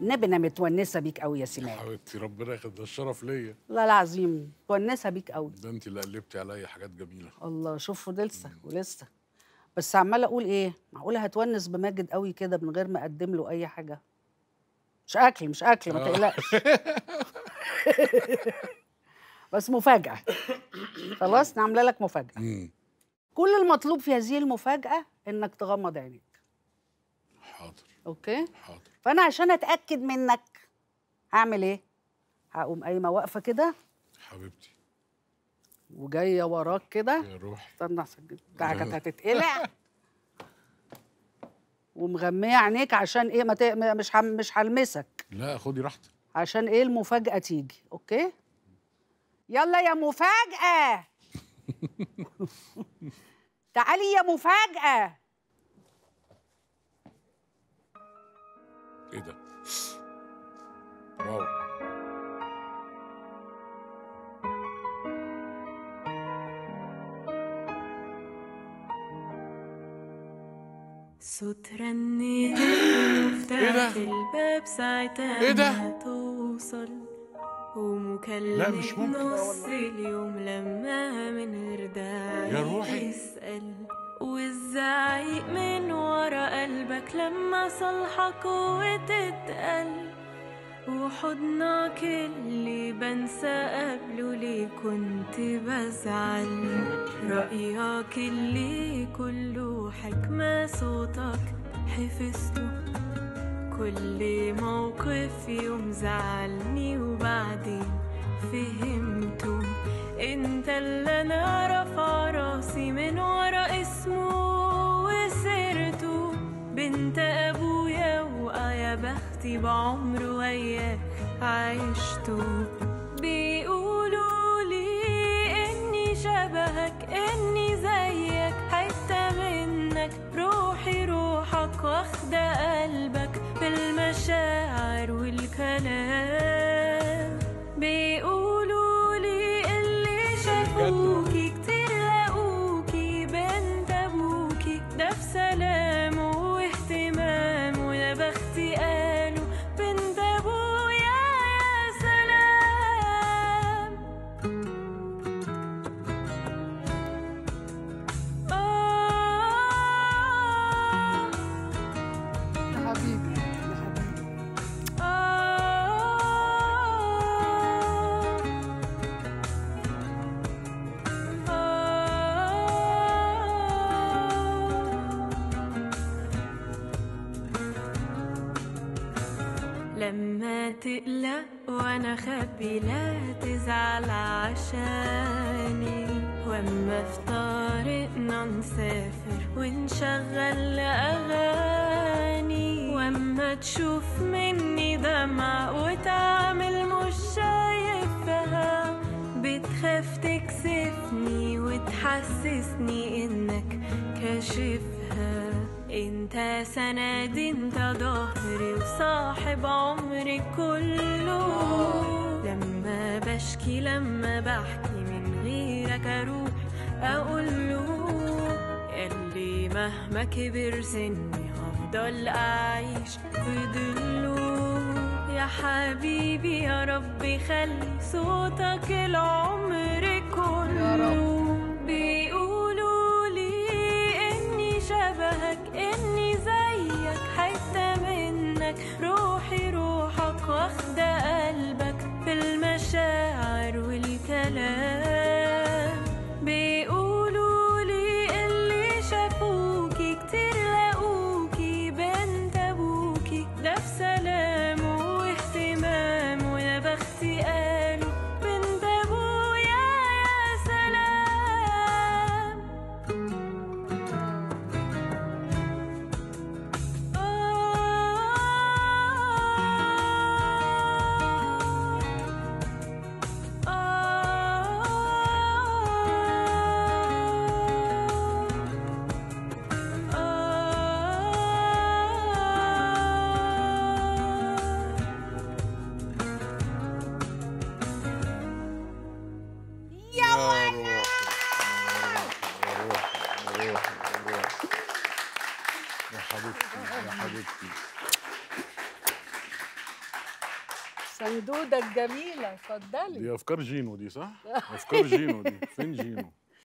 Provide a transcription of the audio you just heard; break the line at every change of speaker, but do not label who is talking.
النبي أنا متونسة بيك قوي يا سماء
حبيبتي ربنا ياخد ده الشرف ليا.
لا العظيم متونسة بيك قوي
ده انت اللي قلبتي عليا حاجات جميلة.
الله شوفوا لسه ولسه. بس عمالة أقول إيه معقوله هتونس بماجد قوي كده من غير ما أقدم له أي حاجة؟ مش أكل مش أكل ما
آه.
تقلقش. بس مفاجأة. خلاص أنا عاملة لك
مفاجأة.
كل المطلوب في هذه المفاجأة إنك تغمض عينيك.
حاضر.
Okay؟
حاضر.
فأنا عشان أتأكد منك هعمل إيه؟ هقوم قايمة واقفة كده.
حبيبتي.
وجاية وراك كده.
يا روحي.
استنى. بتاعك هتتقلع. ومغمية عينيك عشان إيه؟ ما ت... مش هم... مش هلمسك.
لا خدي راحتك.
عشان إيه المفاجأة تيجي؟ Okay؟ يلا يا مفاجأة! تعالي يا مفاجأة!
إيه ده واو
صوت رنت المفتاح
إيه ده؟
الباب ساعتها
إيه ده؟
ما توصل ومكالمة
لا، مش ممكن.
نص اليوم لما من رداعي
يا روحي.
يسأل والزعيق من قلبك لما صالحك وتتقل وحضنك اللي بنسى قبله ليه كنت بزعل. رأيك اللي كله حكمة صوتك حفظته. كل موقف يوم زعلني وبعدين فهمته. انت اللي أنا رافع راسي من ورا اسمه. بختي بعمره وياك عشته بيقولوا لي إني شبهك إني زيك. حتة منك روحي روحك واخدة قلبك بالمشاعر والكلام. بيقولوا لي اللي شافوكي كتير لاقوكي بنت أبوكي ده بسلام لما تقلق وأنا خبي لا تزعل عشاني. وأما في طريقنا نسافر ونشغل أغاني. وأما تشوف مني دمع وتعمل مش شايفها. بتخاف تكسفني وتحسسني إنك انت سندي انت ظهري وصاحب عمري كله. لما بشكي لما بحكي من غيرك أروح أقوله. اللي مهما كبر سني هفضل أعيش في ضله يا حبيبي يا رب خلي صوتك العمر
سندودك جميلة اتفضلي
دي أفكار جينو دي صح؟ أفكار جينو دي فين جينو؟